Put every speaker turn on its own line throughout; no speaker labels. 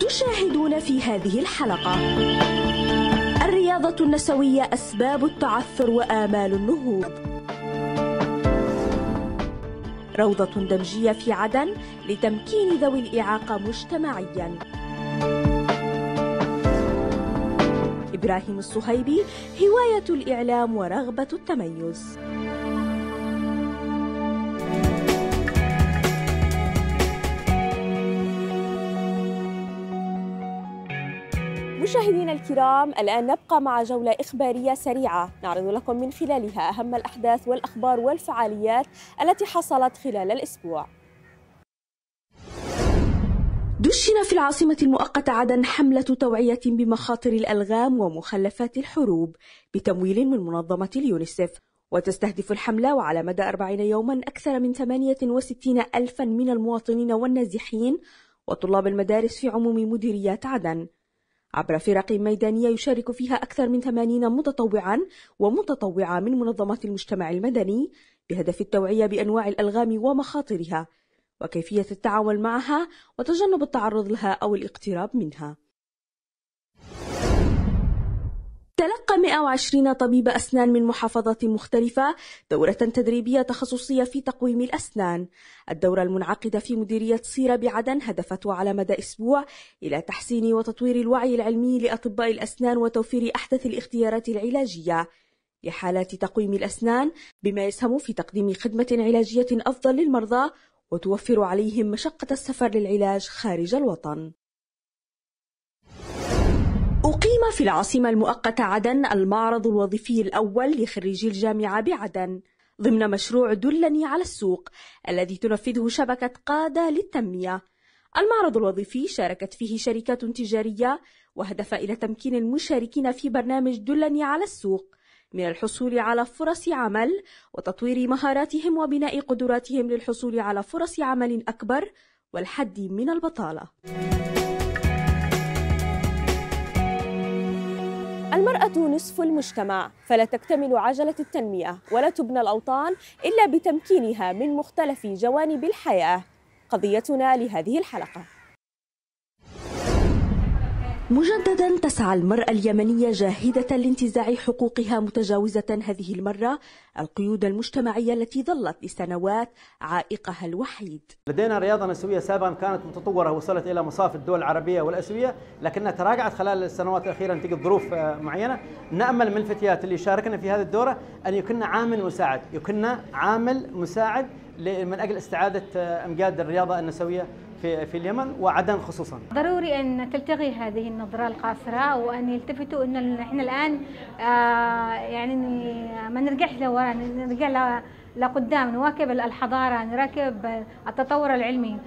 تشاهدون في هذه الحلقة. الرياضة النسوية أسباب التعثر وآمال النهوض. روضة دمجية في عدن لتمكين ذوي الإعاقة مجتمعياً. إبراهيم الصهيبي هواية الإعلام ورغبة التميز. مشاهدينا الكرام الآن نبقى مع جولة إخبارية سريعة. نعرض لكم من خلالها أهم الأحداث والأخبار والفعاليات التي حصلت خلال الأسبوع. دشن في العاصمة المؤقتة عدن حملة توعية بمخاطر الألغام ومخلفات الحروب بتمويل من منظمة اليونيسف. وتستهدف الحملة وعلى مدى أربعين يوما أكثر من 68 ألفا من المواطنين والنازحين وطلاب المدارس في عموم مديريات عدن. عبر فرق ميدانية يشارك فيها أكثر من 80 متطوعا ومتطوعة من منظمات المجتمع المدني بهدف التوعية بأنواع الألغام ومخاطرها وكيفية التعامل معها وتجنب التعرض لها أو الاقتراب منها. تلقى 120 طبيب أسنان من محافظات مختلفة دورة تدريبية تخصصية في تقويم الأسنان. الدورة المنعقدة في مديرية صيرة بعدن هدفته على مدى أسبوع إلى تحسين وتطوير الوعي العلمي لأطباء الأسنان وتوفير أحدث الاختيارات العلاجية. لحالات تقويم الأسنان بما يسهم في تقديم خدمة علاجية أفضل للمرضى وتوفر عليهم مشقة السفر للعلاج خارج الوطن. في العاصمة المؤقتة عدن المعرض الوظيفي الأول لخريجي الجامعة بعدن ضمن مشروع دلني على السوق الذي تنفذه شبكة قادة للتنمية المعرض الوظيفي شاركت فيه شركات تجارية وهدف إلى تمكين المشاركين في برنامج دلني على السوق من الحصول على فرص عمل وتطوير مهاراتهم وبناء قدراتهم للحصول على فرص عمل أكبر والحد من البطالة. المرأة نصف المجتمع فلا تكتمل عجلة التنمية ولا تبنى الأوطان إلا بتمكينها من مختلف جوانب الحياة. قضيتنا لهذه الحلقة. مجددا تسعى المرأة اليمنية جاهدة لانتزاع حقوقها متجاوزة هذه المرة القيود المجتمعية التي ظلت لسنوات عائقها الوحيد.
لدينا رياضة نسوية سابقا كانت متطورة وصلت إلى مصاف الدول العربية والأسيوية لكنها تراجعت خلال السنوات الأخيرة نتيجة ظروف معينة. نأمل من الفتيات اللي شاركنا في هذه الدورة أن يكن عامل مساعد يكن عامل مساعد من أجل استعادة أمجاد الرياضة النسوية في في اليمن وعدن خصوصا.
ضروري أن تلتغي هذه النظرة القاصرة وأن يلتفتوا إن إحنا الآن آه يعني ما نرجعش لورا نرجع لقدام نواكب الحضارة نراكب التطور العلمي.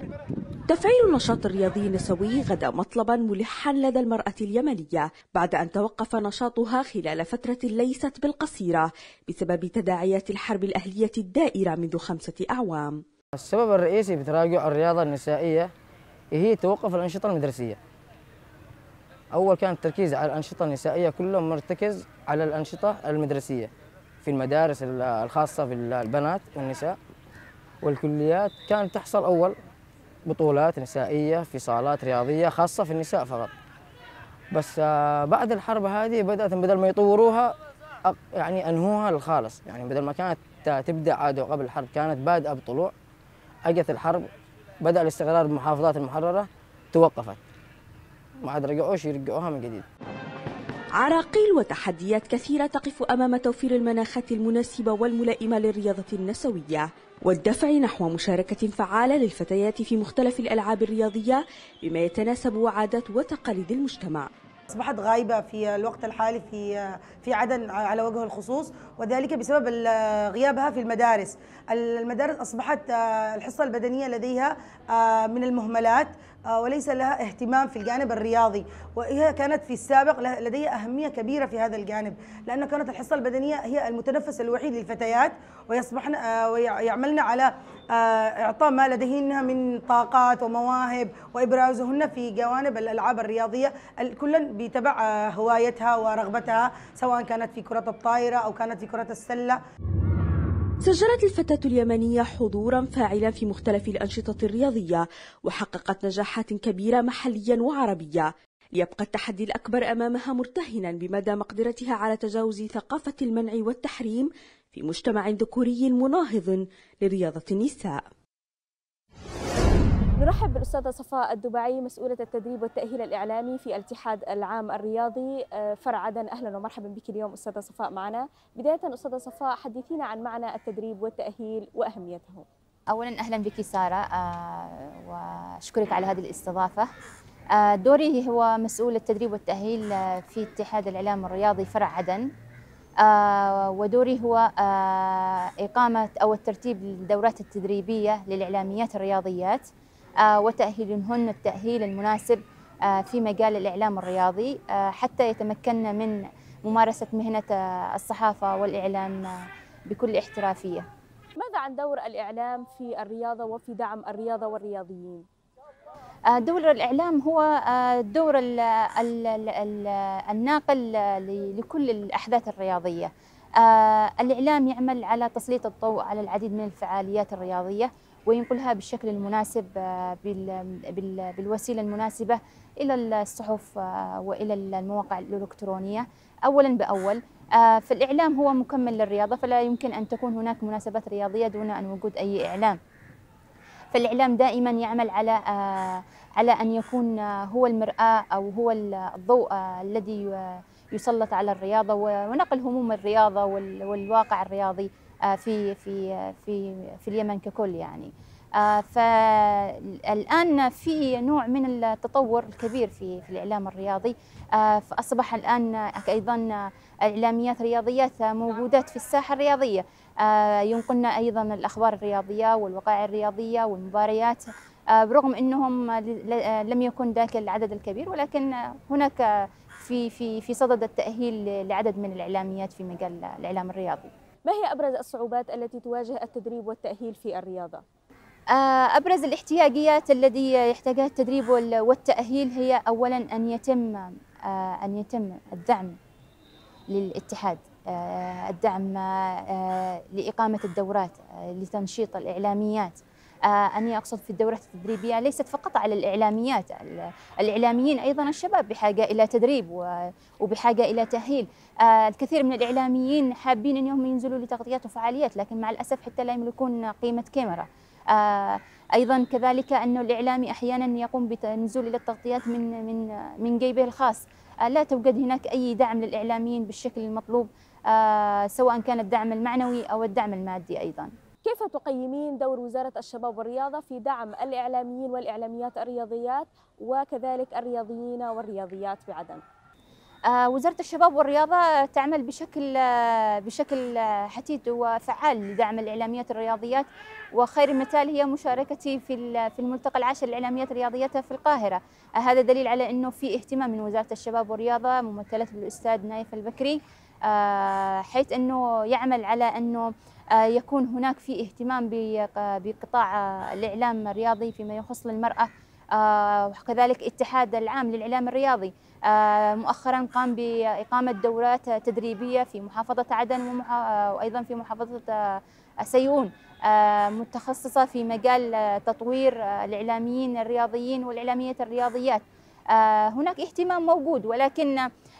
تفعيل النشاط الرياضي النسوي غدا مطلبا ملحا لدى المرأة اليمنية بعد أن توقف نشاطها خلال فترة ليست بالقصيرة بسبب تداعيات الحرب الأهلية الدائرة منذ خمسة أعوام
السبب الرئيسي في تراجع الرياضة النسائية هي توقف الأنشطة المدرسية. أول كان التركيز على الأنشطة النسائية كله مرتكز على الأنشطة المدرسية في المدارس الخاصة بالبنات والنساء. والكليات كانت تحصل أول بطولات نسائية في صالات رياضية خاصة في النساء فقط. بس بعد الحرب هذه بدأت بدل ما يطوروها يعني أنهوها للخالص. يعني بدل ما كانت تبدأ عادة قبل الحرب كانت بادئة بطلوع. اجت الحرب بدأ الاستقرار بالمحافظات المحررة توقفت. ما عاد رجعوش يرجعوها من جديد.
عراقيل وتحديات كثيرة تقف أمام توفير المناخات المناسبة والملائمة للرياضة النسوية والدفع نحو مشاركة فعالة للفتيات في مختلف الألعاب الرياضية بما يتناسب عادات وتقاليد المجتمع.
أصبحت غايبة في الوقت الحالي في في عدن على وجه الخصوص وذلك بسبب غيابها في المدارس. المدارس أصبحت الحصة البدنية لديها من المهملات وليس لها اهتمام في الجانب الرياضي. وهي كانت في السابق لديها أهمية كبيرة في هذا الجانب لأن كانت الحصة البدنية هي المتنفس الوحيد للفتيات ويصبحن ويعملن على إعطاء ما لديهن من طاقات ومواهب وإبرازهن في جوانب الألعاب الرياضية كلا بتبع هوايتها ورغبتها سواء كانت في كرة الطائرة أو كانت في كرة السلة.
سجلت الفتاة اليمنية حضورا فاعلا في مختلف الأنشطة الرياضية وحققت نجاحات كبيرة محليا وعربية. ليبقى التحدي الأكبر أمامها مرتهنا بمدى مقدرتها على تجاوز ثقافة المنع والتحريم في مجتمع ذكوري مناهض لرياضة النساء.
نرحب بالأستاذة صفاء الدبعي مسؤولة التدريب والتأهيل الإعلامي في الاتحاد العام الرياضي. آه، فرع عدن أهلا ومرحبا بك اليوم أستاذة صفاء معنا. بداية أستاذة صفاء حدثينا عن معنى التدريب والتأهيل وأهميته.
اولا أهلا بك سارة آه، وأشكرك على هذه الاستضافة. آه، دوري هو مسؤول التدريب والتأهيل آه، في اتحاد الإعلام الرياضي فرع عدن ودوري هو آه، إقامة أو الترتيب للدورات التدريبية للإعلاميات الرياضيات. آه، وتاهيلهن التأهيل المناسب آه، في مجال الإعلام الرياضي. آه، حتى يتمكن من آه، الصحافة والإعلام آه، بكل احترافية.
ماذا عن دور الإعلام في الرياضة وفي دعم الرياضة والرياضيين؟
آه، دور الإعلام هو آه، دور ال- ال- ال- ال- الناقل لكل الأحداث الرياضية. آه، الإعلام يعمل على تسليط الضوء على العديد من الفعاليات الرياضية وينقلها بالشكل المناسب آه، بال- بال- بالوسيلة المناسبة إلى الصحف آه، وإلى المواقع الإلكترونية. أولا بأول آه، فالإعلام هو مكمل للرياضة فلا يمكن أن تكون هناك مناسبات رياضية دون أن وجود أي إعلام. فالإعلام دائما يعمل على آه، على أن يكون آه، هو المرآة أو هو الضوء آه، الذي يسلط على الرياضة و- ونقل هموم الرياضة وال- والواقع الرياضي في في في في اليمن ككل يعني. فالآن في نوع من التطور الكبير في في الإعلام الرياضي. فأصبح الآن أيضا إعلاميات رياضيات موجودات في الساحة الرياضية. آه، ينقلن أيضا الأخبار الرياضية والوقائع الرياضية والمباريات آه، برغم أنهم ل- لم يكن ذاك العدد الكبير ولكن هناك في في في صدد التأهيل لعدد من الإعلاميات في مجال الإعلام الرياضي
ما هي أبرز الصعوبات التي تواجه التدريب والتأهيل في الرياضة؟
آه، أبرز الاحتياجيات الذي يحتاجها التدريب وال- والتأهيل هي أولا أن يتم آه، أن يتم الدعم للاتحاد آه، الدعم آه، لإقامة الدورات آه، لتنشيط الإعلاميات. آه، أني أقصد في الدورات التدريبية ليست فقط على الإعلاميات ال- الإعلاميين أيضا الشباب بحاجة إلى تدريب وبحاجة إلى تأهيل. آه، الكثير من الإعلاميين حابين أنهم ينزلوا لتغطيات وفعاليات لكن مع الأسف حتى لا يملكون قيمة كاميرا. آه، أيضا كذلك انه الإعلامي أحيانا يقوم بالنزول إلى التغطيات من من من جيبه الخاص. آه، لا توجد هناك أي دعم للإعلاميين بالشكل المطلوب. آه، سواء كان الدعم المعنوي أو الدعم المادي أيضا
كيف تقيمين دور وزارة الشباب والرياضة في دعم الإعلاميين والإعلاميات الرياضيات وكذلك الرياضيين والرياضيات بعدن؟
آه، وزارة الشباب والرياضة تعمل بشكل آه، بشكل آه، حثيث وفعال لدعم الإعلاميات الرياضيات وخير مثال هي مشاركتي في في الملتقى العاشر للإعلاميات الرياضيات في القاهرة آه، هذا دليل على أنه في اهتمام من وزارة الشباب والرياضة ممثلة بالأستاذ نايف البكري آه، حيث أنه يعمل على أنه آه، يكون هناك في اهتمام بق- بقطاع آه، الإعلام الرياضي فيما يخص للمرأة. آه، وكذلك اتحاد العام للإعلام الرياضي. آه، مؤخرا قام بإقامة دورات تدريبية في محافظة عدن آه، وأيضا في محافظة آه، سيئون آه، متخصصة في مجال آه، تطوير آه، الإعلاميين الرياضيين والإعلاميات الرياضيات. آه، هناك اهتمام موجود ولكن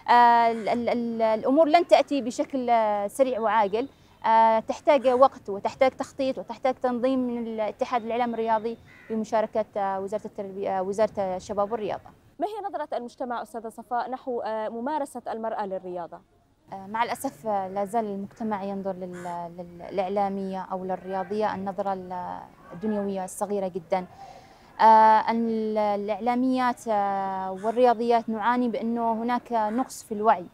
آه، ال- ال- ال- الأمور لن تأتي بشكل آه، سريع وعاجل آه، تحتاج وقت وتحتاج تخطيط وتحتاج تنظيم من الاتحاد الإعلام الرياضي بمشاركة آه، وزارة التربية وزارة الشباب والرياضة.
ما هي نظرة المجتمع أستاذة صفاء نحو ممارسة المرأة للرياضة؟
آه، مع الأسف آه، لا زال المجتمع ينظر لل- لل- للإعلامية أو للرياضية النظرة ال- الدنيوية الصغيرة جدا. ال- الإعلاميات آه، والرياضيات نعاني بأنه هناك نقص في الوعي.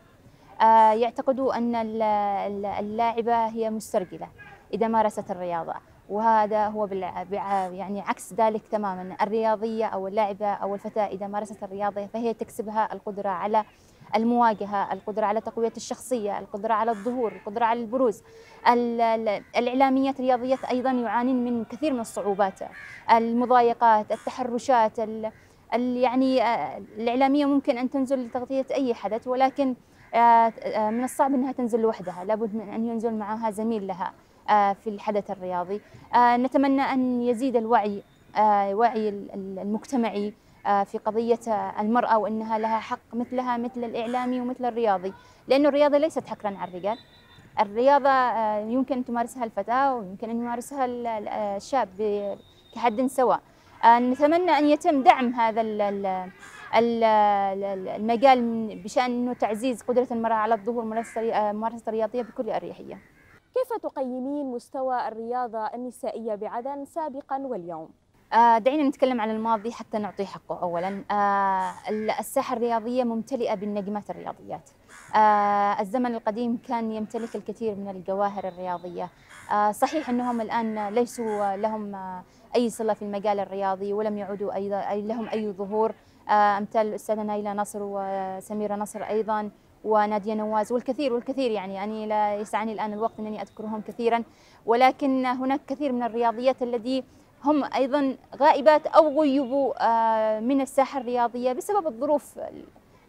آه، يعتقدوا أن ال- ال- اللاعبة هي مسترجلة إذا مارست الرياضة وهذا هو يعني عكس ذلك تماما. الرياضية أو اللاعبة أو الفتاة إذا مارست الرياضة فهي تكسبها القدرة على المواجهة القدرة على تقوية الشخصية القدرة على الظهور القدرة على البروز ال- ال- الإعلاميات الرياضيات أيضا يعانين من كثير من الصعوبات المضايقات التحرشات ال ال- يعني آه، الإعلامية ممكن أن تنزل لتغطية أي حدث ولكن آه، آه، من الصعب أنها تنزل لوحدها لابد من أن ينزل معها زميل لها في الحدث الرياضي. نتمنى أن يزيد الوعي وعي المجتمعي في قضية المرأة وأنها لها حق مثلها مثل الإعلامي ومثل الرياضي. لأن الرياضة ليست حكرا على الرجال. الرياضة يمكن أن تمارسها الفتاة ويمكن أن يمارسها الشاب كحد سواء. نتمنى أن يتم دعم هذا المجال بشأن تعزيز قدرة المرأة على الظهور ممارسة الرياضية بكل أريحية.
كيف تقيمين مستوى الرياضة النسائية بعدن سابقا واليوم؟
آه دعينا نتكلم عن الماضي حتى نعطي حقه أولا. آه الساحة الرياضية ممتلئة بالنجمات الرياضيات. آه الزمن القديم كان يمتلك الكثير من الجواهر الرياضية. آه صحيح أنهم الآن ليسوا لهم أي صلة في المجال الرياضي ولم يعودوا أيضا أي لهم أي ظهور. أمثال الأستاذة نايلة نصر وسميرة نصر أيضا ونادية نواز والكثير والكثير يعني. أني لا يسعني الآن الوقت أنني أذكرهم كثيرا. ولكن هناك كثير من الرياضيات الذي هم أيضا غائبات أو غيبوا من الساحة الرياضية بسبب الظروف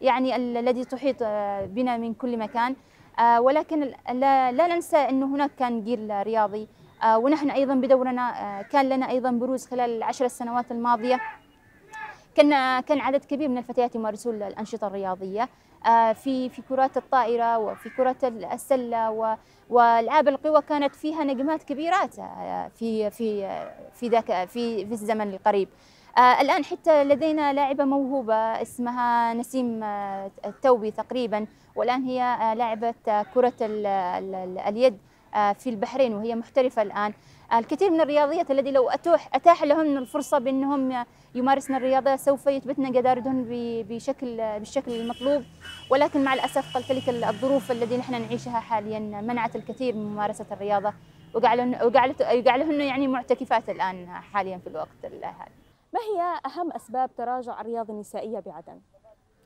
يعني الذي تحيط بنا من كل مكان. ولكن لا, لا ننسى أنه هناك كان جيل رياضي. ونحن أيضا بدورنا كان لنا أيضا بروز خلال العشر السنوات الماضية. كان كان عدد كبير من الفتيات يمارسون الأنشطة الرياضية. في في كرات الطائرة وفي كرة السلة والعاب القوى كانت فيها نجمات كبيرات في في في ذاك في في الزمن القريب. الآن حتى لدينا لاعبة موهوبة اسمها نسيم التوبي تقريبا والآن هي لاعبة كرة اليد في البحرين وهي محترفة الآن. الكثير من الرياضيات الذي لو أتوح أتاح لهن الفرصة بأنهم يمارسن الرياضة سوف يثبتن جدارتهن بشكل بالشكل المطلوب. ولكن مع الأسف قلت لك الظروف التي نحن نعيشها حاليا منعت الكثير من ممارسة الرياضة. وجعلهن يعني معتكفات الآن حاليا في الوقت هذا.
ما هي أهم أسباب تراجع الرياضة النسائية بعدن؟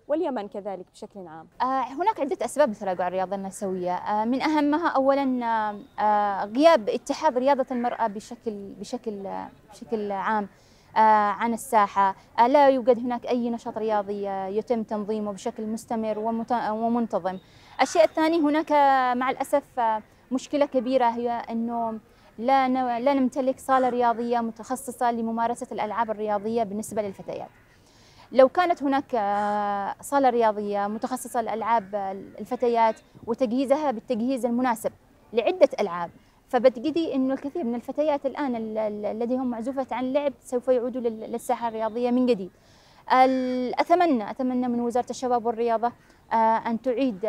واليمن كذلك بشكل عام.
هناك عدة أسباب لتراجع الرياضة النسوية. من أهمها أولا غياب اتحاد رياضة المرأة بشكل بشكل بشكل عام عن الساحة. لا يوجد هناك أي نشاط رياضي يتم تنظيمه بشكل مستمر ومنتظم. الشيء الثاني هناك مع الأسف مشكلة كبيرة هي أنه لا لا نمتلك صالة رياضية متخصصة لممارسة الألعاب الرياضية بالنسبة للفتيات. لو كانت هناك صالة رياضية متخصصة لألعاب الفتيات وتجهيزها بالتجهيز المناسب لعدة ألعاب فبتجدي إنه الكثير من الفتيات الآن الذي هم معزوفة عن اللعب سوف يعودوا للساحة الرياضية من جديد. أتمنى أتمنى من وزارة الشباب والرياضة أن تعيد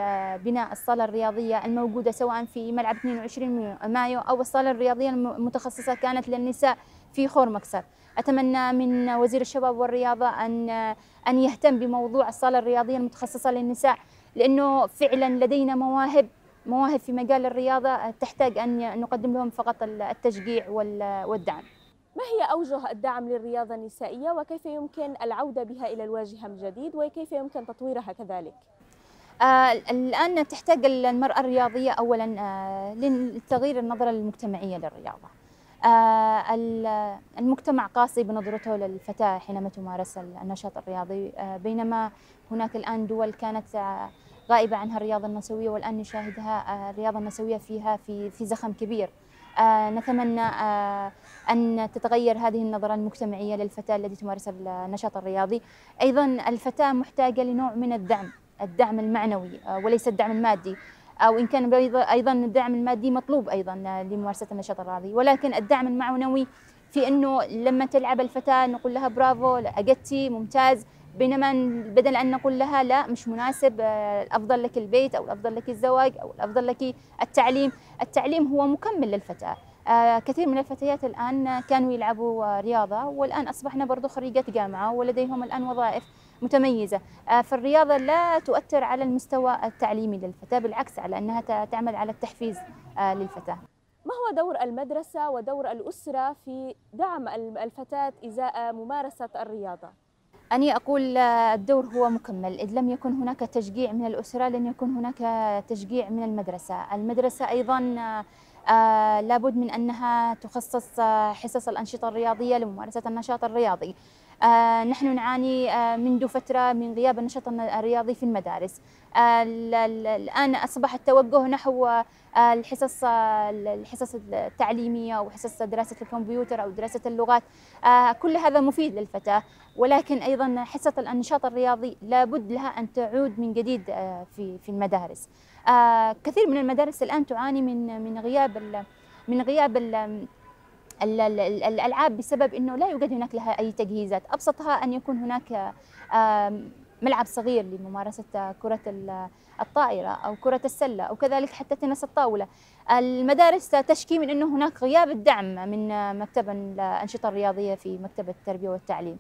بناء الصالة الرياضية الموجودة سواء في ملعب 22 مايو أو الصالة الرياضية المتخصصة كانت للنساء في خور مكسر. أتمنى من وزير الشباب والرياضة أن أن يهتم بموضوع الصالة الرياضية المتخصصة للنساء لأنه فعلا لدينا مواهب مواهب في مجال الرياضة تحتاج أن نقدم لهم فقط التشجيع والدعم.
ما هي أوجه الدعم للرياضة النسائية؟ وكيف يمكن العودة بها إلى الواجهة من جديد؟ وكيف يمكن تطويرها كذلك؟
آه الآن تحتاج المرأة الرياضية أولا آه لتغيير النظرة المجتمعية للرياضة. المجتمع قاسي بنظرته للفتاة حينما تمارس النشاط الرياضي. آه بينما هناك الآن دول كانت آه غائبة عنها الرياضة النسوية والآن نشاهدها الرياضة النسوية فيها في في زخم كبير. آه نتمنى آه أن تتغير هذه النظرة المجتمعية للفتاة التي تمارس النشاط الرياضي. أيضا الفتاة محتاجة لنوع من الدعم الدعم المعنوي آه وليس الدعم المادي. أو إن كان أيضا الدعم المادي مطلوب أيضا لممارسة النشاط الرياضي. ولكن الدعم المعنوي في أنه لما تلعب الفتاة نقول لها برافو أجدتي ممتاز. بينما بدل أن نقول لها لا مش مناسب الأفضل لك البيت أو الأفضل لك الزواج أو الأفضل لك التعليم. التعليم هو مكمل للفتاة. كثير من الفتيات الآن كانوا يلعبوا رياضة والآن أصبحنا برضو خريجات جامعة ولديهم الآن وظائف. متميزة. فالرياضة لا تؤثر على المستوى التعليمي للفتاة بالعكس على أنها تعمل على التحفيز للفتاة.
ما هو دور المدرسة ودور الأسرة في دعم الفتاة إزاء ممارسة الرياضة؟
أني أقول الدور هو مكمل. إذ لم يكن هناك تشجيع من الأسرة لن يكون هناك تشجيع من المدرسة. المدرسة أيضا آه لابد من أنها تخصص حصص الأنشطة الرياضية لممارسة النشاط الرياضي. آه، نحن نعاني آه، منذ فترة من غياب النشاط الرياضي في المدارس. آه، ال- ال- الآن أصبح التوجه نحو آه، الحصص آه، الحصص التعليمية وحصص دراسة الكمبيوتر أو دراسة اللغات. آه، كل هذا مفيد للفتاة ولكن أيضا حصة النشاط الرياضي لابد لها أن تعود من جديد آه، في في المدارس. آه، كثير من المدارس الآن تعاني من من غياب من غياب الألعاب بسبب إنه لا يوجد هناك لها أي تجهيزات. أبسطها أن يكون هناك ملعب صغير لممارسة كرة ال- الطائرة أو كرة السلة أو كذلك حتى تنس الطاولة. المدارس تشكي من إنه هناك غياب الدعم من مكتب الأنشطة الرياضية في مكتب التربية والتعليم.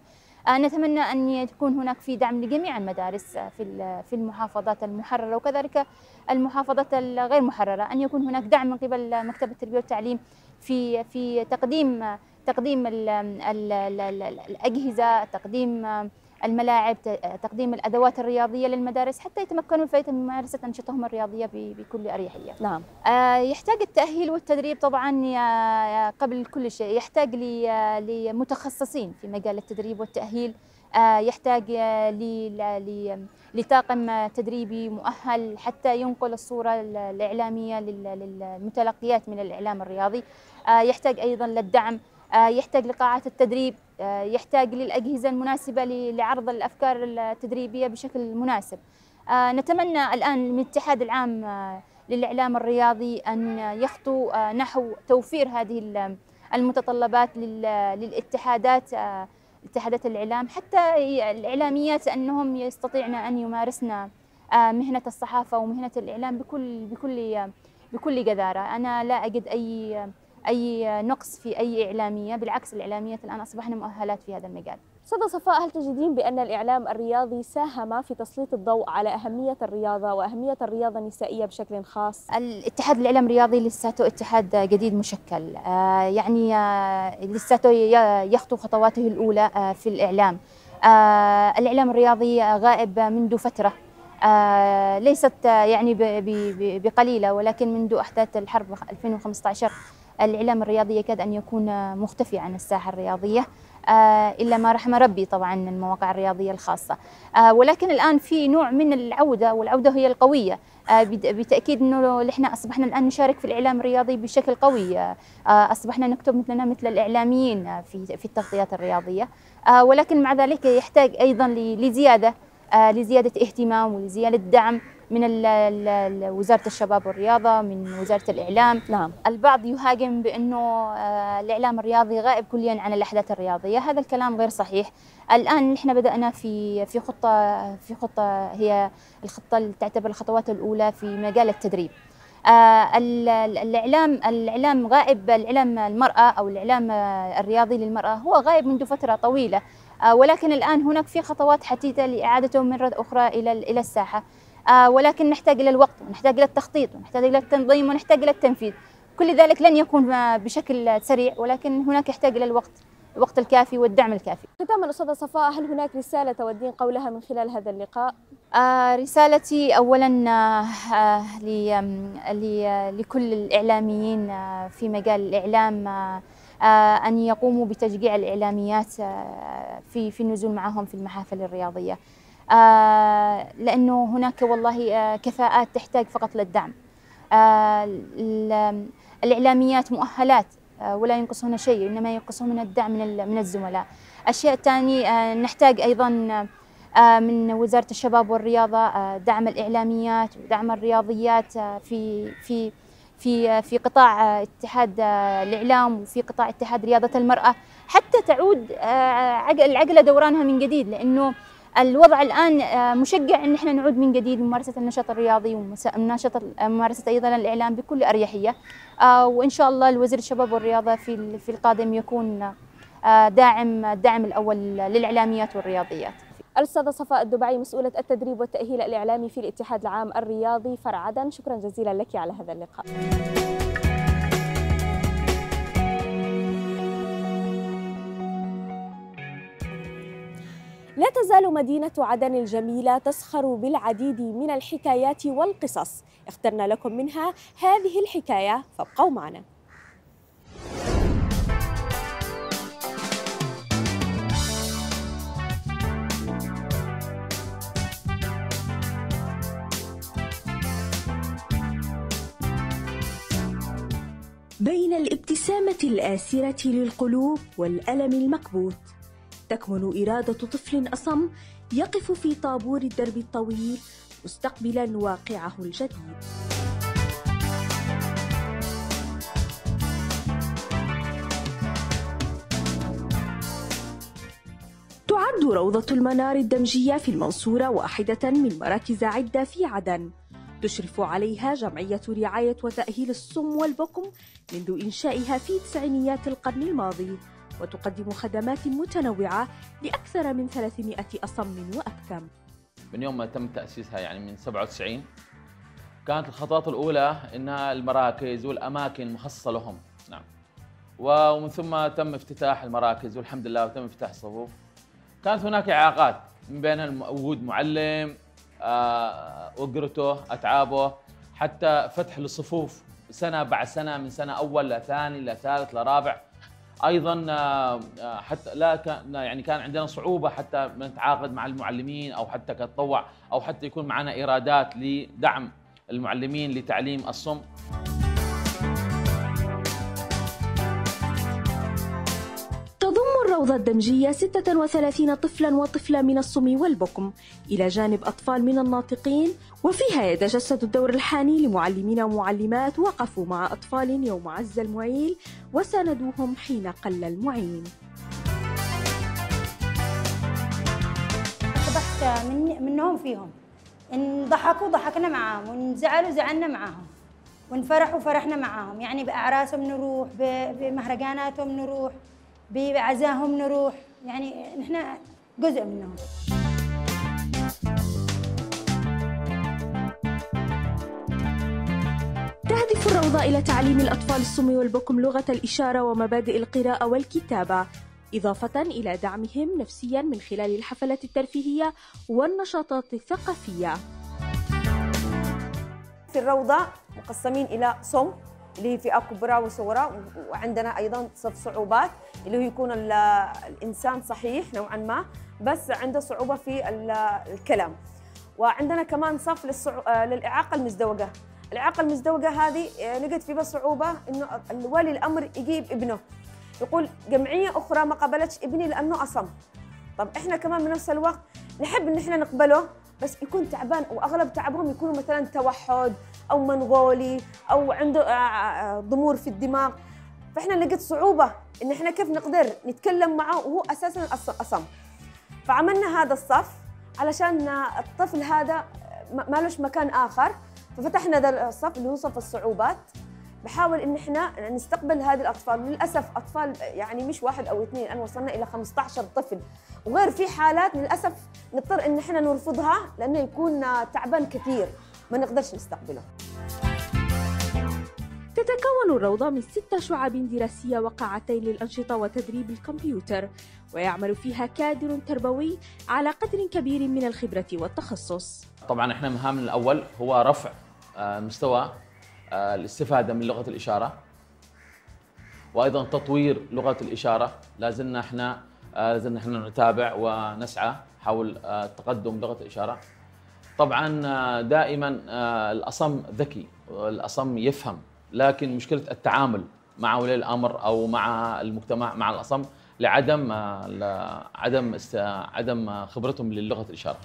آه، نتمنى أن يكون هناك في دعم لجميع المدارس في في المحافظات المحررة وكذلك المحافظات الغير محررة. أن يكون هناك دعم من قبل مكتب التربية والتعليم في في تقديم تقديم ال ال ال ال الأجهزة تقديم الملاعب تقديم الأدوات الرياضية للمدارس حتى يتمكنوا الفائده من ممارسة أنشطتهم الرياضية بكل أريحية.
نعم.
آه، يحتاج التأهيل والتدريب طبعا قبل كل شيء. يحتاج لمتخصصين في مجال التدريب والتأهيل. آه، يحتاج لطاقم تدريبي مؤهل حتى ينقل الصورة ال- الإعلامية لل- للمتلقيات من الإعلام الرياضي. يحتاج أيضا للدعم آه، يحتاج لقاعات التدريب آه، يحتاج للأجهزة المناسبة لعرض الأفكار التدريبية بشكل مناسب. آه، نتمنى الآن من الاتحاد العام آه، للإعلام الرياضي أن يخطو آه، نحو توفير هذه ال- المتطلبات لل- للاتحادات آه، اتحادات الإعلام حتى الإعلاميات أنهم يستطيعن أن يمارسن آه، مهنة الصحافة ومهنة الإعلام بكل بكل بكل جدارة. أنا لا أجد أي أي نقص في أي إعلامية بالعكس الإعلاميات الآن أصبحن مؤهلات في هذا المجال.
أستاذة صفاء هل تجدين بأن الإعلام الرياضي ساهم في تسليط الضوء على أهمية الرياضة وأهمية الرياضة النسائية بشكل خاص؟
الاتحاد الإعلام الرياضي لساته اتحاد جديد مشكل. آه، يعني آه، لساته يخطو خطواته الأولى آه، في الإعلام. الإعلام الرياضي غائب منذ فترة. ليست يعني بقليلة ولكن منذ أحداث الحرب 2015 الإعلام الرياضي يكاد أن يكون مختفي عن الساحة الرياضية آه، إلا ما رحم ربي طبعا المواقع الرياضية الخاصة. آه، ولكن الآن في نوع من العودة والعودة هي القوية. آه، بت- بالتاكيد إنه إحنا أصبحنا الآن نشارك في الإعلام الرياضي بشكل قوي. أصبحنا نكتب مثلنا مثل الإعلاميين آه، في في التغطيات الرياضية. آه، ولكن مع ذلك يحتاج أيضا ل- لزيادة آه، لزيادة اهتمام ولزيادة دعم. من وزارة الشباب والرياضة من وزارة الإعلام.
نعم.
البعض يهاجم بأنه آه، الإعلام الرياضي غائب كليا عن الأحداث الرياضية. هذا الكلام غير صحيح. الآن نحن بدأنا في في خطة في خطة هي الخطة اللي تعتبر الخطوات الأولى في مجال التدريب. آه، ال- ال- الإعلام الإعلام غائب الإعلام المرأة أو الإعلام الرياضي للمرأة هو غائب منذ فترة طويلة. آه، ولكن الآن هناك في خطوات حديثة لإعادته مره أخرى إلى ال- إلى الساحة. ولكن نحتاج إلى الوقت ونحتاج إلى التخطيط ونحتاج إلى التنظيم ونحتاج إلى التنفيذ. كل ذلك لن يكون آه، بشكل سريع ولكن هناك يحتاج إلى الوقت الوقت الكافي والدعم الكافي.
ختاما أستاذة صفاء هل هناك رسالة تودين قولها من خلال هذا اللقاء؟
آه، رسالتي اولا آه، آه، ل- لكل الإعلاميين آه، في مجال الإعلام آه، آه، أن يقوموا بتشجيع الإعلاميات آه، في في النزول معهم في المحافل الرياضية. آه، لأنه هناك والله آه، كفاءات تحتاج فقط للدعم. آه، ال- الإعلاميات مؤهلات ولا ينقصهن شيء إنما ينقصهن الدعم من من الزملاء. الشيء الثاني آه، نحتاج أيضا آه، من وزارة الشباب والرياضة دعم الإعلاميات ودعم الرياضيات في في في في قطاع اتحاد الإعلام وفي قطاع اتحاد رياضة المرأة. حتى تعود عق- العقلة دورانها من جديد لأنه الوضع الآن آه، مشجع أن إحنا نعود من جديد ممارسة النشاط الرياضي وممارسة أيضا الإعلام بكل أريحية. آه، وإن شاء الله الوزير الشباب والرياضة في في القادم يكون آه، داعم الدعم الأول للإعلاميات والرياضيات.
الأستاذة صفاء الدبعي مسؤولة التدريب والتأهيل الإعلامي في الاتحاد العام الرياضي فرع عدن شكرا جزيلا لك على هذا اللقاء. لا تزال مدينة عدن الجميلة تسخر بالعديد من الحكايات والقصص. اخترنا لكم منها هذه الحكاية. فابقوا معنا.
بين الابتسامة الآسرة للقلوب والألم المكبوت. تكمن إرادة طفل أصم يقف في طابور الدرب الطويل مستقبلا واقعه الجديد. تعد روضة المنار الدمجية في المنصورة واحدة من مراكز عدة في عدن. تشرف عليها جمعية رعاية وتأهيل الصم والبكم منذ إنشائها في تسعينيات القرن الماضي. وتقدم خدمات متنوعة لأكثر من 300 أصم وأبكم
من يوم ما تم تأسيسها يعني من 97 كانت الخطوات الأولى إنها المراكز والأماكن المخصصة لهم. نعم. ومن ثم تم افتتاح المراكز والحمد لله وتم افتتاح الصفوف. كانت هناك إعاقات من بين وجود معلم آه، أجرته أتعابه حتى فتح الصفوف سنة بعد سنة من سنة أول لثاني لثالث لرابع أيضا آه، آه، حتى لا كان يعني كان عندنا صعوبة حتى نتعاقد مع المعلمين أو حتى كتطوع أو حتى يكون معنا إيرادات لدعم المعلمين لتعليم الصم.
الروضة الدمجية 36 طفلا وطفلة من الصم والبكم. إلى جانب أطفال من الناطقين وفيها يتجسد الدور الحاني لمعلمين ومعلمات وقفوا مع أطفال يوم عز المعيل وساندوهم حين قل المعين.
ضحكة من منهم فيهم. إن ضحكوا ضحكنا معاهم وإن زعلوا زعلنا معاهم. وإن فرحوا فرحنا معاهم. يعني بأعراسهم نروح بمهرجاناتهم نروح. بعزاهم نروح. يعني نحن جزء منهم.
تهدف الروضة إلى تعليم الأطفال الصم والبكم لغة الإشارة ومبادئ القراءة والكتابة إضافة إلى دعمهم نفسيا من خلال الحفلات الترفيهية والنشاطات الثقافية.
في الروضة مقسمين إلى صم اللي هي فئة كبرى وصغرى وعندنا أيضا صف صعوبات اللي هو يكون الإنسان صحيح نوعا ما بس عنده صعوبة في الكلام. وعندنا كمان صف للصعو... للإعاقة المزدوجة. الإعاقة المزدوجة هذه آه، نجد فيها صعوبة إنه ولي الأمر يجيب ابنه. يقول جمعية أخرى ما قبلتش ابني لأنه أصم. طب إحنا كمان بنفس الوقت نحب إن إحنا نقبله بس يكون تعبان وأغلب تعبهم يكونوا مثلا توحد أو منغولي أو عنده آه، آه، ضمور في الدماغ. فإحنا لقيت صعوبة إن إحنا كيف نقدر نتكلم معه وهو أساسا أصم. فعملنا هذا الصف علشان الطفل هذا ما لهش مكان آخر. ففتحنا هذا الصف اللي هو صف الصعوبات. بحاول إن إحنا نستقبل هذه الأطفال. للأسف أطفال يعني مش واحد أو اثنين. الان وصلنا إلى 15 طفل. وغير في حالات للأسف نضطر إن إحنا نرفضها لأنه يكون تعبان كثير. ما نقدرش نستقبله.
تتكون الروضة من ست شعب دراسية وقاعتين للأنشطة وتدريب الكمبيوتر ويعمل فيها كادر تربوي على قدر كبير من الخبرة والتخصص.
طبعا إحنا مهامنا الأول هو رفع آه، مستوى آه، الاستفادة من لغة الإشارة وأيضا تطوير لغة الإشارة. لازلنا إحنا آه، لازلنا إحنا نتابع ونسعى حول تقدم لغة الإشارة. طبعا دائما الأصم ذكي الأصم يفهم لكن مشكلة التعامل مع ولي الأمر أو مع المجتمع مع الأصم لعدم عدم عدم خبرتهم للغة الإشارة.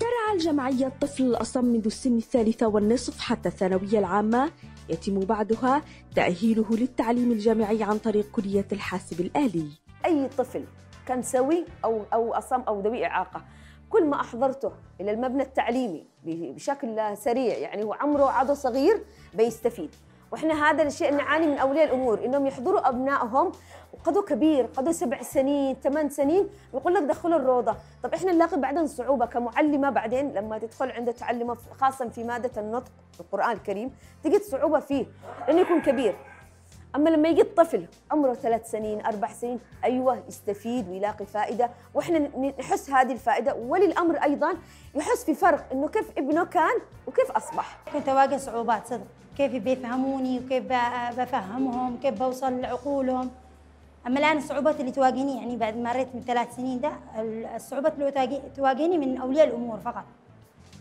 ترعى الجمعية الطفل الأصم منذ السن الثالثة والنصف حتى الثانوية العامة يتم بعدها تأهيله للتعليم الجامعي عن طريق كلية الحاسب الآلي
أي طفل كان سوي أو أو أصم أو ذوي إعاقة. كل ما أحضرته إلى المبنى التعليمي بشكل سريع يعني هو عمره عضو صغير بيستفيد. وإحنا هذا الشيء نعاني من أولياء الأمور إنهم يحضروا أبنائهم وقدوا كبير قدوا سبع سنين ثمان سنين ويقول لك دخلوا الروضة. طب إحنا نلاقي بعدين صعوبة كمعلمة بعدين لما تدخل عند تعلمة خاصه في مادة النطق القرآن الكريم تجد صعوبة فيه. لأنه يكون كبير. أما لما يجي الطفل عمره ثلاث سنين أربع سنين أيوه يستفيد ويلاقي فائدة وإحنا نحس هذه الفائدة. ولي الامر أيضا يحس في فرق إنه كيف ابنه كان وكيف أصبح.
كنت أواجه صعوبات صدق. كيف بيفهموني وكيف بفهمهم كيف بوصل لعقولهم. أما الآن الصعوبات اللي تواجهني يعني بعد ما مريت من ثلاث سنين ده الصعوبات اللي تواجهني من أولياء الأمور فقط.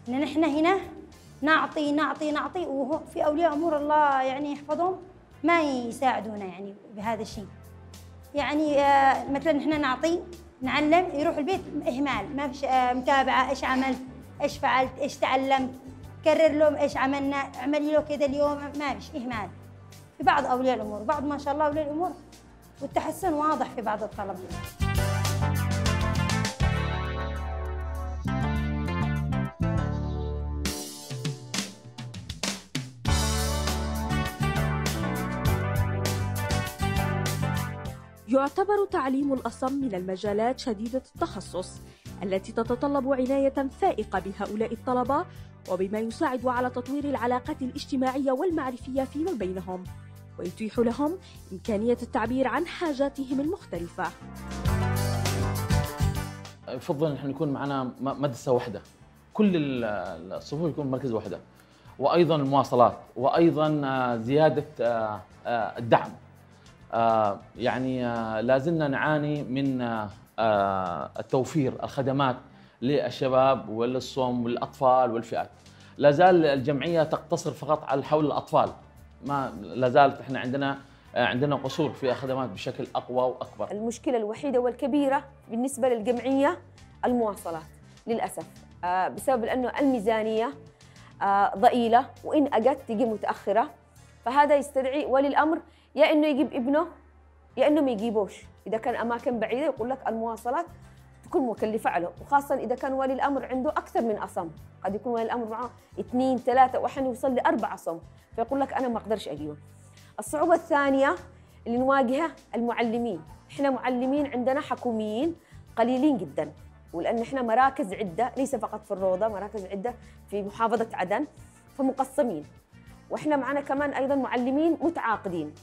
إن نحن هنا نعطي نعطي نعطي وفي أولياء أمور الله يعني يحفظهم. ما يساعدونا يعني بهذا الشيء. يعني آه، مثلا إحنا نعطي نعلم يروح البيت إهمال. ما فيش آه، متابعة إيش عملت إيش فعلت إيش تعلمت. كرر لهم إيش عملنا اعملي له كذا اليوم ما فيش إهمال. في بعض أولياء الأمور بعض ما شاء الله أولياء الأمور والتحسن واضح في بعض الطلبة.
يعتبر تعليم الأصم من المجالات شديدة التخصص التي تتطلب عناية فائقة بهؤلاء الطلبة وبما يساعد على تطوير العلاقات الاجتماعية والمعرفية فيما بينهم ويتيح لهم إمكانية التعبير عن حاجاتهم المختلفة.
يفضل نحن يكون معنا م- مدرسة واحدة كل ال- الصفوف يكون مركز واحدة وأيضا المواصلات وأيضا آه، زيادة آه، آه، الدعم. يعني آه، لازلنا نعاني من آه، آه، التوفير الخدمات للشباب وللصوم والأطفال والفئات. لا زال الجمعية تقتصر فقط على حول الأطفال. ما لا زالت إحنا عندنا آه، عندنا قصور في الخدمات بشكل أقوى وأكبر.
المشكلة الوحيدة والكبيرة بالنسبة للجمعية المواصلات للأسف. آه، بسبب أنه الميزانية آه، ضئيلة وإن أجت تجي متأخرة. فهذا يستدعي ولي الأمر يا إنه يجيب ابنه يا إنه ما يجيبوش. إذا كان أماكن بعيدة يقول لك المواصلات تكون مكلفة عليه وخاصة إذا كان ولي الأمر عنده أكثر من أصم. قد يكون ولي الأمر معه اثنين ثلاثة وأحيانا يوصل لأربعة أصم. فيقول لك أنا ما أقدرش أجيبه. الصعوبة الثانية اللي نواجهها المعلمين. إحنا معلمين عندنا حكوميين قليلين جدا ولأن إحنا مراكز عدة ليس فقط في الروضة مراكز عدة في محافظة عدن فمقسمين. وإحنا معنا كمان أيضا معلمين متعاقدين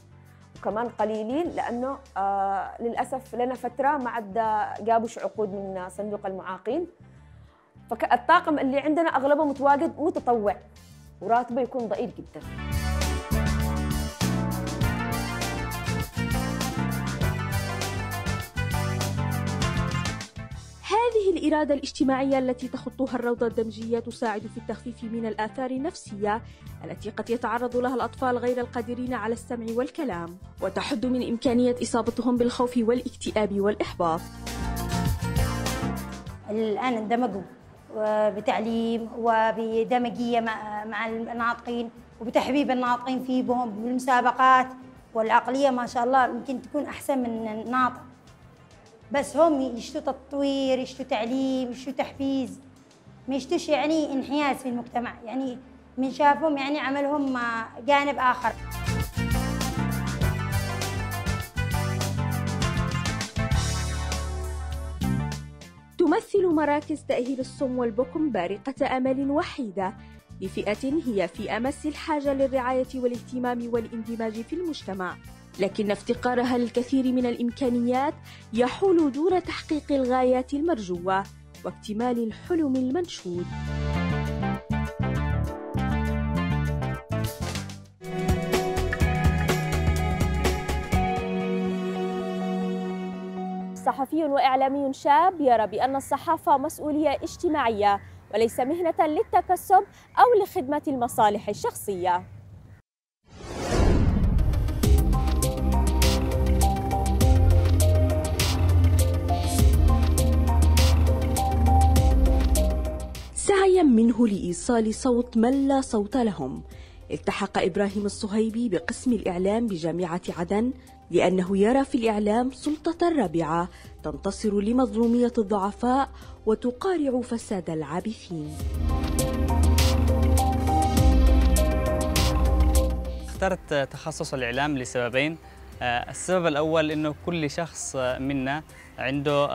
وكمان قليلين لأنه آه للأسف لنا فترة ما عاد جابوش عقود من صندوق المعاقين. فالطاقم اللي عندنا أغلبه متواجد متطوع وراتبه يكون ضئيل جدا.
الإرادة الاجتماعية التي تخطها الروضة الدمجية تساعد في التخفيف من الآثار النفسية التي قد يتعرض لها الأطفال غير القادرين على السمع والكلام وتحد من إمكانية إصابتهم بالخوف والاكتئاب والإحباط.
الآن اندمجوا بتعليم وبدمجية مع الناطقين وبتحبيب الناطقين في بهم بالمسابقات والعقلية ما شاء الله يمكن تكون أحسن من الناطق. بس هم يشتوا تطوير يشتوا تعليم يشتوا تحفيز. ما يشتوش يعني انحياز في المجتمع. يعني من شافهم يعني عملهم جانب آخر.
تمثل مراكز تأهيل الصم والبكم بارقة أمل وحيدة لفئة هي في أمس الحاجة للرعاية والاهتمام والاندماج في المجتمع. لكن افتقارها للكثير من الإمكانيات يحول دون تحقيق الغايات المرجوة واكتمال الحلم المنشود؟
صحفي وإعلامي شاب يرى بأن الصحافة مسؤولية اجتماعية وليس مهنة للتكسب أو لخدمة المصالح الشخصية.
سعيا منه لإيصال صوت من لا صوت لهم. التحق إبراهيم الصهيبي بقسم الإعلام بجامعة عدن لأنه يرى في الإعلام سلطة رابعة تنتصر لمظلومية الضعفاء وتقارع فساد العابثين.
اخترت تخصص الإعلام لسببين. السبب الأول أنه كل شخص منا عنده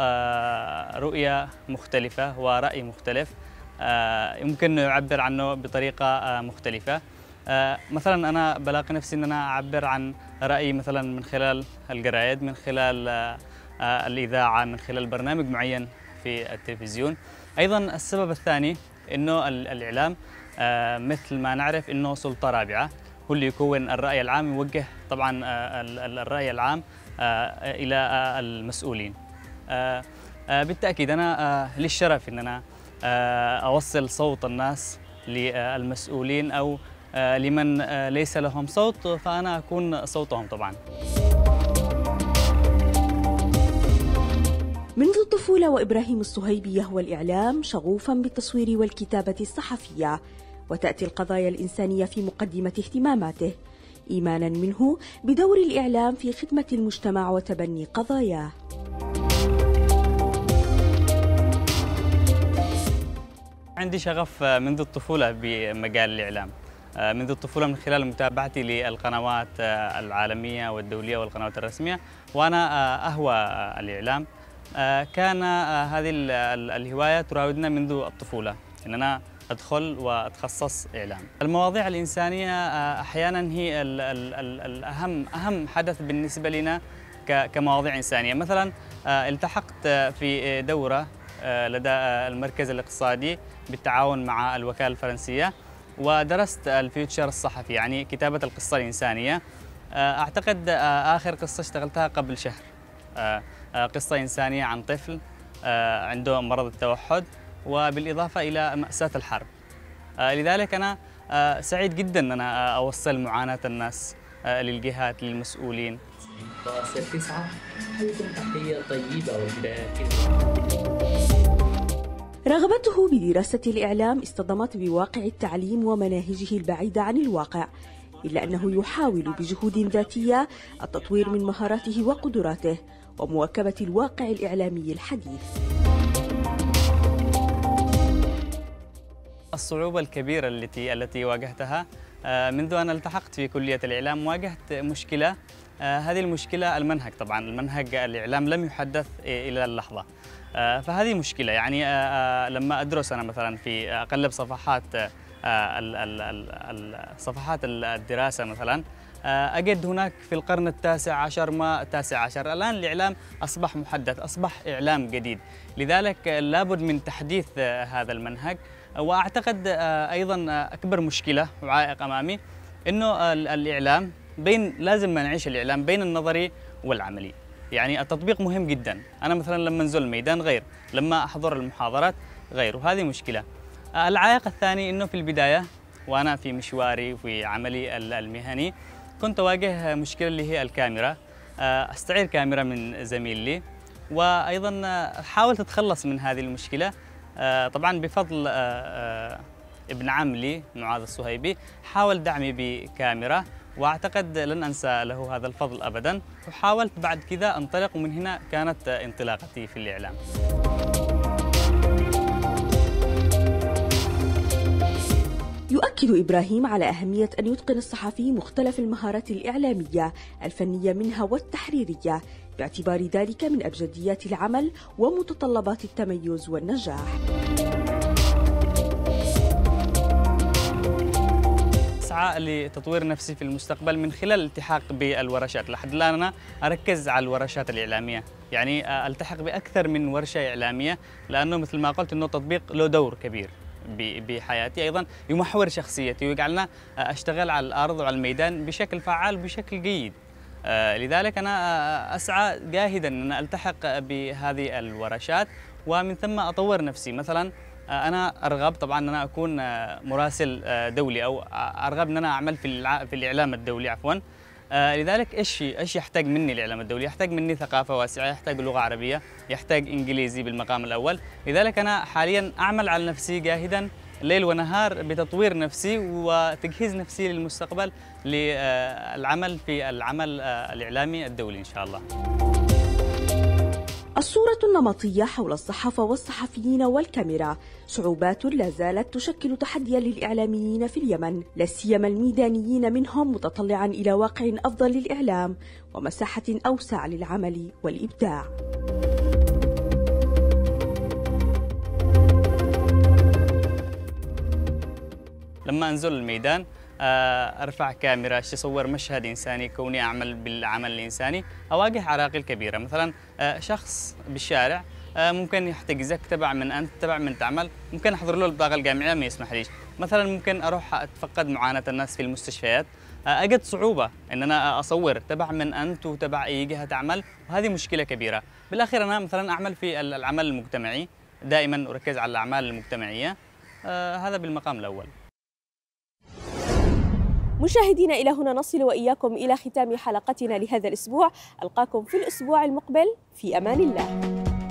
رؤية مختلفة ورأي مختلف. يمكن أنه يعبر عنه بطريقة مختلفة. مثلا أنا بلاقي نفسي أن أنا أعبر عن رأيي مثلا من خلال الجرايد من خلال الإذاعة من خلال برنامج معين في التلفزيون. أيضا السبب الثاني أنه الإعلام مثل ما نعرف أنه سلطة رابعة هو اللي يكون الرأي العام يوجه طبعا الرأي العام إلى المسؤولين. بالتأكيد أنا لي الشرف أن أنا أوصل صوت الناس للمسؤولين أو لمن ليس لهم صوت فأنا أكون صوتهم طبعاً.
منذ الطفولة وإبراهيم الصهيبي يهوى الإعلام شغوفا بالتصوير والكتابة الصحفية وتأتي القضايا الإنسانية في مقدمة اهتماماته إيمانا منه بدور الإعلام في خدمة المجتمع وتبني قضاياه.
عندي شغف منذ الطفولة بمجال الإعلام. منذ الطفولة من خلال متابعتي للقنوات العالمية والدولية والقنوات الرسمية وأنا أهوى الإعلام. كان هذه الهواية تراودنا منذ الطفولة أننا أدخل وأتخصص إعلام. المواضيع الإنسانية أحيانا هي الأهم أهم حدث بالنسبة لنا كمواضيع إنسانية. مثلا التحقت في دورة لدى المركز الاقتصادي بالتعاون مع الوكالة الفرنسية ودرست الفيوتشر الصحفي يعني كتابة القصة الإنسانية. أعتقد آخر قصة اشتغلتها قبل شهر. قصة إنسانية عن طفل عنده مرض التوحد وبالإضافة إلى مأساة الحرب. لذلك أنا سعيد جدا أن أنا أوصل معاناة الناس للجهات للمسؤولين.
حيكم تحية طيبة
رغبته بدراسة الإعلام اصطدمت بواقع التعليم ومناهجه البعيدة عن الواقع إلا أنه يحاول بجهود ذاتية التطوير من مهاراته وقدراته ومواكبة الواقع الإعلامي الحديث.
الصعوبة الكبيرة التي التي واجهتها منذ أن التحقت في كلية الإعلام واجهت مشكلة. هذه المشكلة المنهج طبعا المنهج الإعلام لم يحدث إلى اللحظة. فهذه مشكلة. يعني لما أدرس أنا مثلا في أقلب صفحات صفحات الدراسة مثلا أجد هناك في القرن التاسع عشر ما التاسع عشر الآن الإعلام أصبح محدث أصبح إعلام جديد. لذلك لابد من تحديث هذا المنهج. وأعتقد أيضا أكبر مشكلة وعائق أمامي أنه الإعلام بين لازم ما نعيش الإعلام بين النظري والعملي. يعني التطبيق مهم جدا. أنا مثلا لما أنزل الميدان غير لما أحضر المحاضرات غير وهذه مشكلة. العائق الثاني أنه في البداية وأنا في مشواري وفي عملي المهني كنت أواجه مشكلة اللي هي الكاميرا. أستعير كاميرا من زميل لي وأيضا حاولت أتخلص من هذه المشكلة. طبعا بفضل ابن عم لي معاذ الصهيبي حاول دعمي بكاميرا واعتقد لن أنسى له هذا الفضل ابدا. وحاولت بعد كذا أنطلق ومن هنا كانت انطلاقتي في الإعلام.
يؤكد إبراهيم على أهمية أن يتقن الصحفي مختلف المهارات الإعلامية الفنية منها والتحريرية باعتبار ذلك من أبجديات العمل ومتطلبات التميز والنجاح.
لتطوير نفسي في المستقبل من خلال الالتحاق بالورشات. لحد الآن أنا أركز على الورشات الإعلامية. يعني ألتحق بأكثر من ورشة إعلامية لأنه مثل ما قلت أنه التطبيق له دور كبير بحياتي. أيضا يمحور شخصيتي ويجعلنا أشتغل على الأرض وعلى الميدان بشكل فعال وبشكل جيد. لذلك أنا أسعى جاهدا أن ألتحق بهذه الورشات ومن ثم أطور نفسي. مثلا أنا أرغب طبعا إن أنا أكون مراسل دولي أو أرغب إن أنا أعمل في في الإعلام الدولي عفوا لذلك إيش إيش يحتاج مني الإعلام الدولي؟ يحتاج مني ثقافة واسعة، يحتاج لغة عربية، يحتاج إنجليزي بالمقام الأول، لذلك أنا حاليا أعمل على نفسي جاهدا ليل ونهار بتطوير نفسي وتجهيز نفسي للمستقبل للعمل في العمل الإعلامي الدولي إن شاء الله.
الصورة النمطية حول الصحافة والصحفيين والكاميرا. صعوبات لا زالت تشكل تحديا للإعلاميين في اليمن لا سيما الميدانيين منهم متطلعا إلى واقع أفضل للإعلام ومساحة أوسع للعمل والإبداع.
لما أنزل الميدان أرفع كاميرا اصور مشهد إنساني كوني أعمل بالعمل الإنساني أواجه عراقيل كبيرة. مثلا شخص بالشارع ممكن يحتجزك تبع من أنت تبع من تعمل ممكن أحضر له البطاقه الجامعية ما يسمح ليش مثلا ممكن أروح أتفقد معاناة الناس في المستشفيات. أجد صعوبة إن أنا أصور تبع من أنت وتبع أي جهة تعمل وهذه مشكلة كبيرة. بالأخير أنا مثلا أعمل في العمل المجتمعي. دائما أركز على الأعمال المجتمعية. هذا بالمقام الأول.
مشاهدينا إلى هنا نصل وإياكم إلى ختام حلقتنا لهذا الأسبوع. ألقاكم في الأسبوع المقبل. في أمان الله.